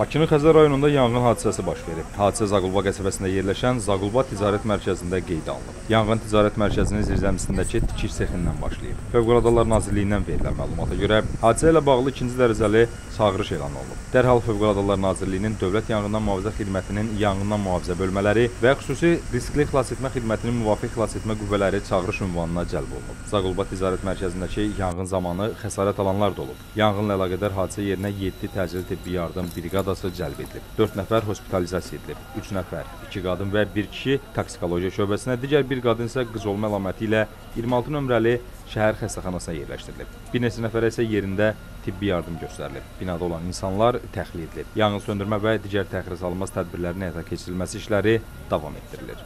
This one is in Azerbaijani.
Bakının Xəzər rayonunda yanğın hadisəsi baş verib. Hadisə Zaqulba qəsəbəsində yerləşən Zaqulba Ticarət Mərkəzində qeydə alınıb. Yanğın Ticarət Mərkəzinin zirzəmisindəki tikiş cexindən başlayıb. Fövqəladə Hallar Nazirliyindən verilən məlumata görə hadisə ilə bağlı ikinci dərəcəli çağırış elan olunub. Dərhal Fövqəladə Hallar Nazirliyinin Dövlət Yanğından Mühafizə Xidmətinin yanğından mühafizə bölmələri və xüsusi riskli xilasetmə xidmətinin müvafiq xilasetmə qüvvələri çağırış ünvanına cəlb olunub. Zaqulba Ticarət Mərkəzindəki yanğın zamanı xəsarət alanlar da olub. Yanğınla əlaqədar hadisə yerinə 7 təcili tibbi yardım briqadası cəlb edilib. 4 nəfər hospitalizasiya edilib. 3 nəfər, 2 qadın və 1 kişi toksikologiya şöbəsinə, digər bir qadın isə qız olma əlaməti ilə 26 nömrəli şəhər xəstəxanasına yerləşdirilib. Bir neçə nəfərə isə yerində tibbi yardım göstərilib. Binada olan insanlar təxliyə edilib. Yanğın söndürmə və digər təxirə salınmaz tədbirlərin həyata keçirilməsi işləri davam etdirilir.